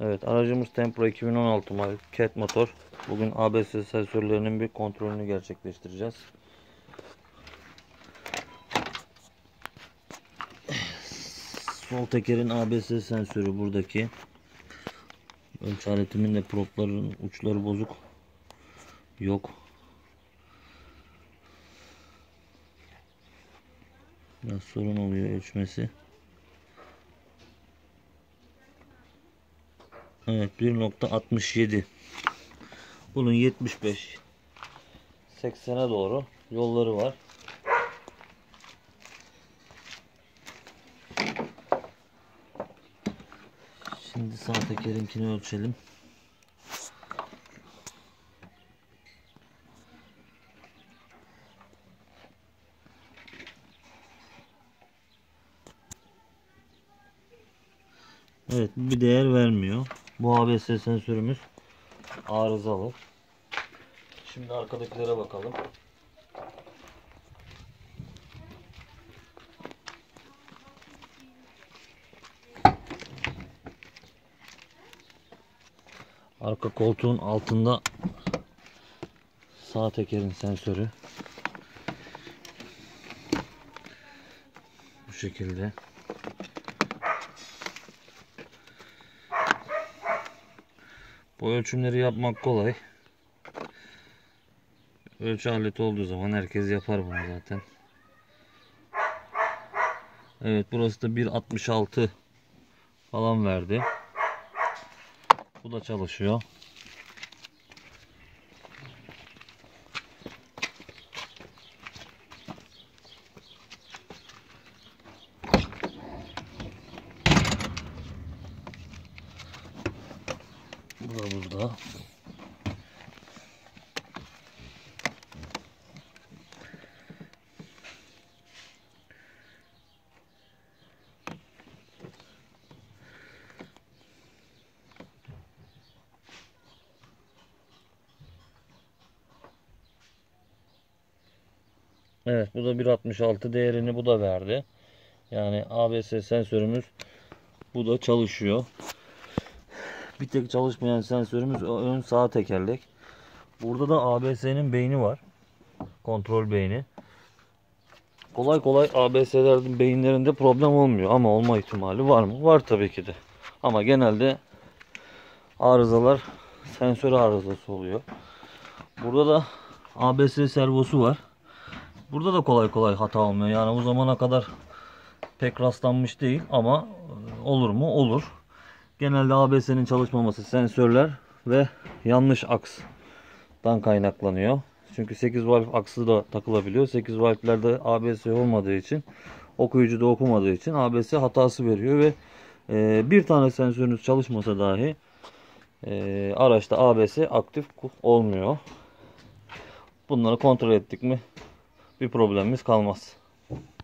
Evet aracımız Tempra 2016 model cat motor. Bugün ABS sensörlerinin bir kontrolünü gerçekleştireceğiz. Sol tekerin ABS sensörü buradaki. Ön aletimin de propların uçları bozuk. Yok. Biraz sorun oluyor ölçmesi. Evet 1.67 Bunun 75 80'e doğru yolları var. Şimdi sağ tekerinkini ölçelim. Evet bir değer vermiyor. Bu ABS sensörümüz arızalı. Şimdi arkadakilere bakalım. Arka koltuğun altında sağ tekerin sensörü. Bu şekilde. Bu ölçümleri yapmak kolay. Ölçü aleti olduğu zaman herkes yapar bunu zaten. Evet burası da 1.66 falan verdi. Bu da çalışıyor. Bu da burada. Evet bu da 1.66 değerini bu da verdi. Yani ABS sensörümüz bu da çalışıyor. Bir tek çalışmayan sensörümüz o ön sağ tekerlek. Burada da ABS'nin beyni var. Kontrol beyni. Kolay kolay ABS'lerin beyinlerinde problem olmuyor ama olma ihtimali var mı? Var tabii ki de. Ama genelde arızalar sensör arızası oluyor. Burada da ABS servosu var. Burada da kolay kolay hata olmuyor. Yani bu zamana kadar pek rastlanmış değil ama olur mu? Olur. Genelde ABS'nin çalışmaması sensörler ve yanlış aksdan kaynaklanıyor. Çünkü 8 valve aksı da takılabiliyor. 8 valvelerde ABS olmadığı için okuyucu da okumadığı için ABS hatası veriyor ve e, bir tane sensörünüz çalışmasa dahi e, araçta ABS aktif olmuyor. Bunları kontrol ettik mi bir problemimiz kalmaz.